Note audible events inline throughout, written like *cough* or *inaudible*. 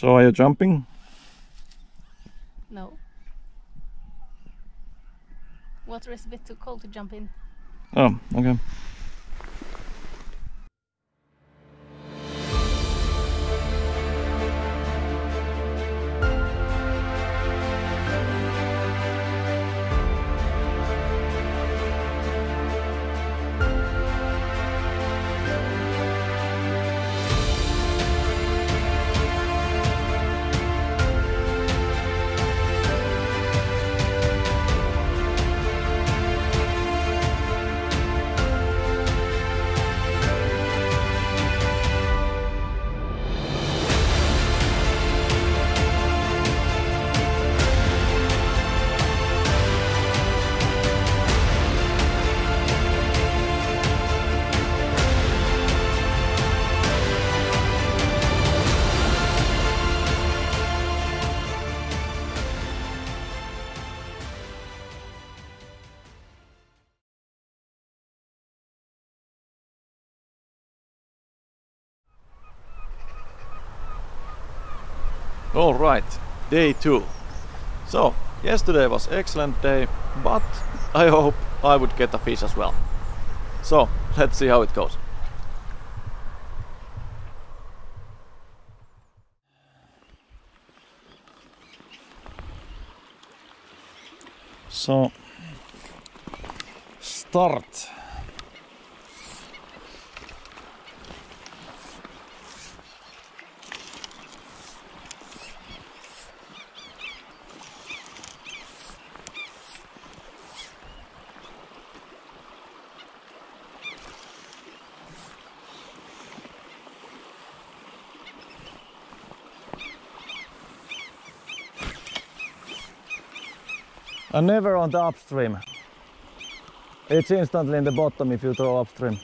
So are you jumping? No. Water is a bit too cold to jump in. Oh, okay. All right, day two. So, yesterday was excellent day, but I hope I would get a fish as well. So, let's see how it goes. So, start. And never on the upstream. It's instantly in the bottom if you throw upstream.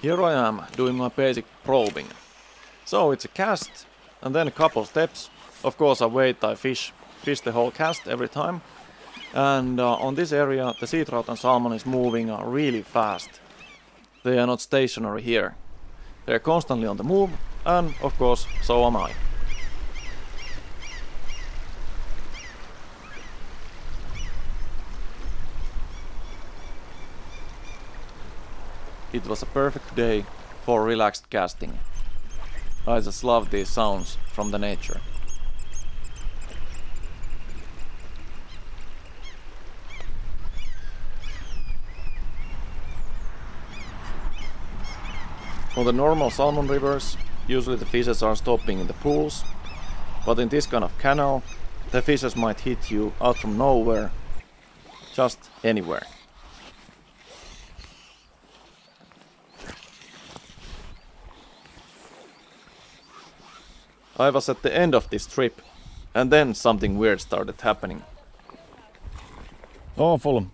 Here I am doing my basic probing. So it's a cast and then a couple steps. Of course I wait, I fish, fish the whole cast every time. And uh, on this area the sea trout and salmon is moving uh, really fast. They are not stationary here. They are constantly on the move and of course so am I. It was a perfect day for relaxed casting. I just love these sounds from the nature. For the normal salmon rivers, usually the fishes are stopping in the pools, but in this kind of canal, the fishes might hit you out from nowhere, just anywhere. I was at the end of this trip, and then something weird started happening. Awful.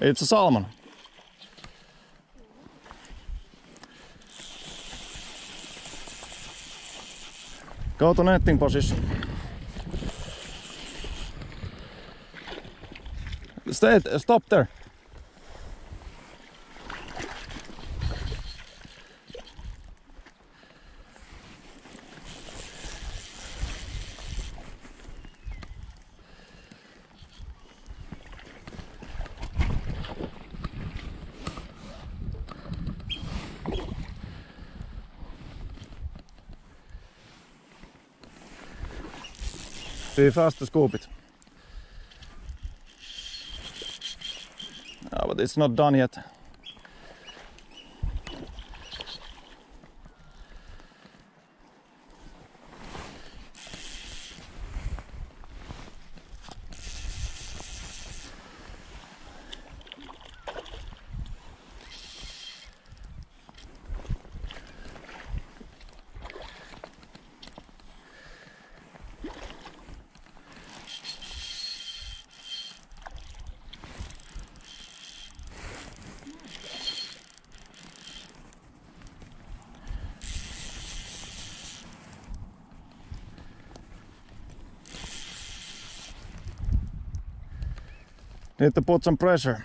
It's a salmon. Go to netting position. Stay, stop there. Be fast to scoop it. Ah, but it's not done yet. Need to put some pressure.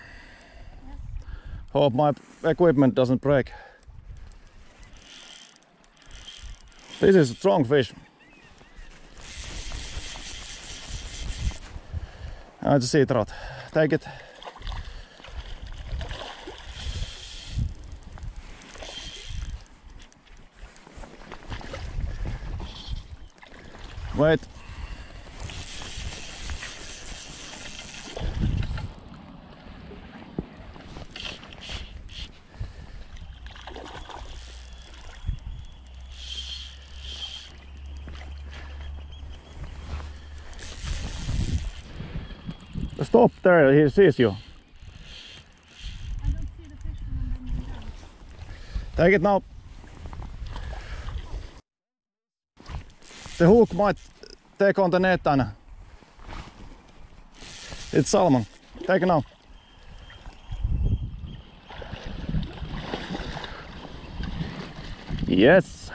Hope my equipment doesn't break. This is a strong fish. Ah, it's a sea trout. Take it. Wait. Stop there, he sees you. Take it now. The hook might take on the net, Anna. It's salmon. Take it now. Yes.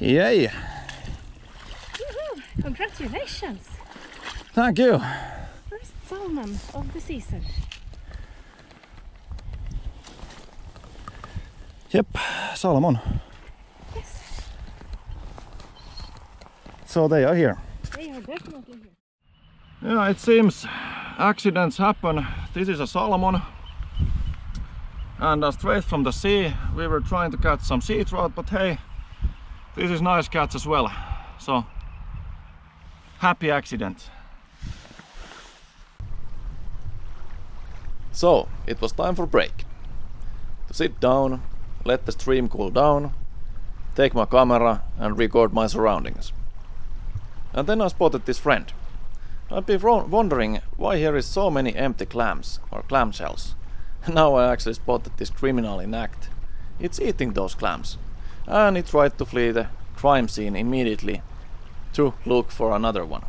Yay. Congratulations! Thank you. First salmon of the season. Yep, salmon. Yes, So they are here. they are definitely here. Yeah, it seems accidents happen. This is a salmon. And uh, straight from the sea, we were trying to catch some sea trout, but hey, this is nice catch as well. So, happy accident. So, it was time for break. To sit down, let the stream cool down, take my camera and record my surroundings. And then I spotted this friend. Been wron- wondering why here is so many empty clams or clamshells. *laughs* Now I actually spotted this criminal in act. It's eating those clams. And it tried to flee the crime scene immediately to look for another one.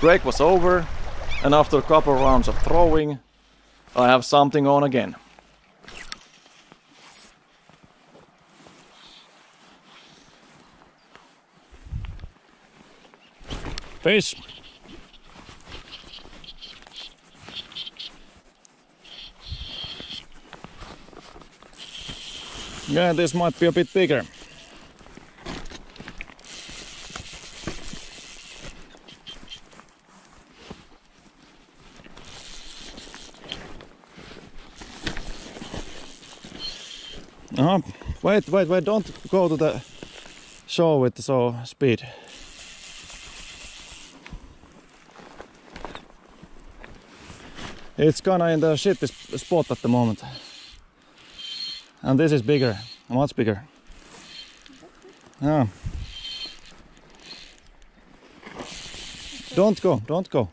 Break was over, and after a couple rounds of throwing, I have something on again. Fish. Yeah, this might be a bit bigger. Uh-huh. Wait, wait, wait, don't go to the shore with so speed. It's kinda in the shit spot at the moment. And this is bigger, much bigger. Yeah. Don't go, don't go.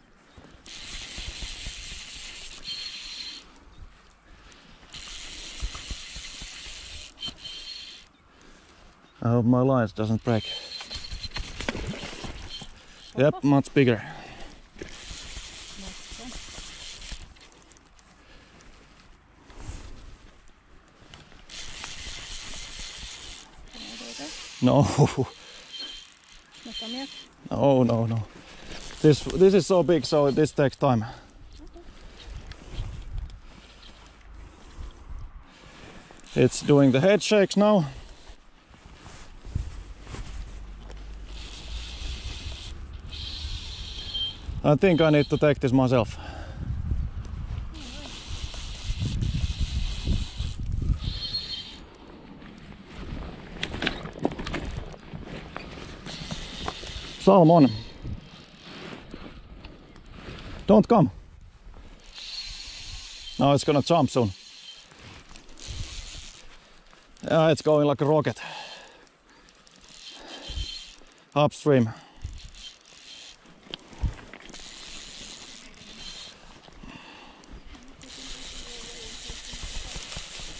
I hope my lines doesn't break. Yep, much bigger. No, Not yet. no, no, no. This this is so big, so this takes time. It's doing the head shakes now. I think I need to take this myself. Salmon. Don't come. Now it's gonna jump soon. Yeah, it's going like a rocket. Upstream.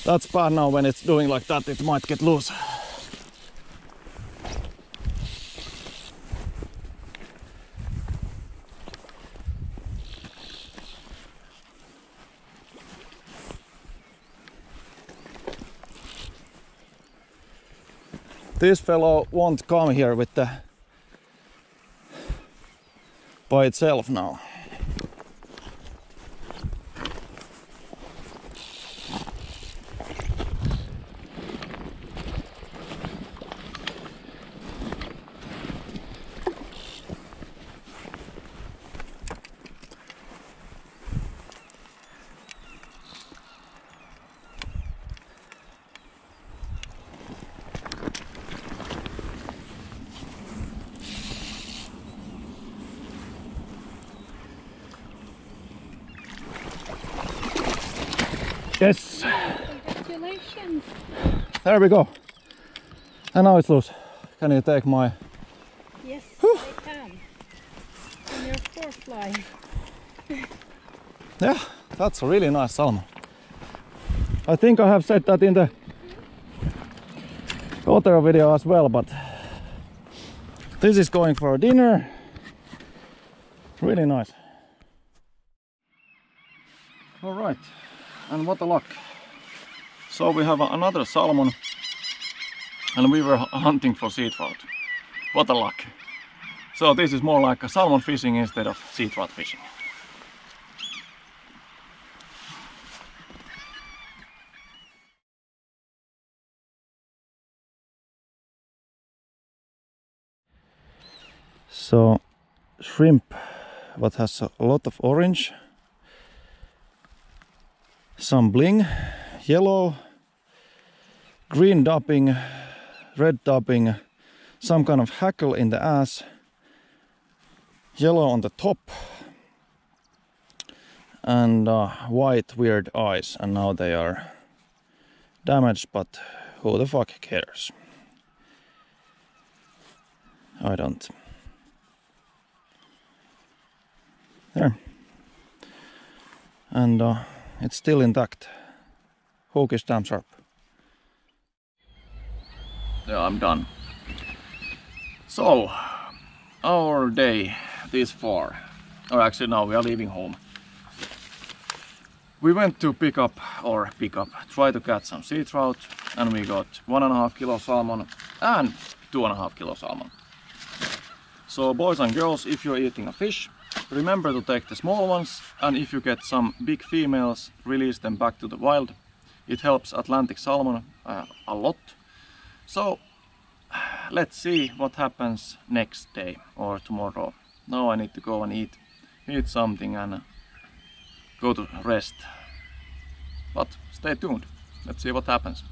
That's bad now when it's doing like that, it might get loose. This fellow won't come here with the by itself now. Yes, Congratulations. there we go. And now it's loose. Can you take my Yes, I can. And your fourth fly. *laughs* Yeah, that's a really nice salmon. I think I have said that in the other video as well, but this is going for dinner. Really nice. All right, and what a luck. So we have another salmon and we were *laughs* hunting for sea trout. What a luck. So this is more like a salmon fishing instead of sea trout fishing. So shrimp what has a lot of orange, some bling, yellow, green dubbing, red dubbing, some kind of hackle in the ass, yellow on the top, and uh, white weird eyes. And now they are damaged, but who the fuck cares? I don't. There. And uh, it's still intact. Hook is damn sharp. Yeah, I'm done. So, our day this far, or actually now we are leaving home. We went to pick up, or pick up, try to catch some sea trout, and we got one and a half kilo salmon and two and a half kilo salmon. So boys and girls, if you're eating a fish, remember to take the small ones and if you get some big females, release them back to the wild. It helps Atlantic salmon uh, a lot. So let's see what happens next day or tomorrow. Now I need to go and eat, eat something and uh, go to rest. But stay tuned. Let's see what happens.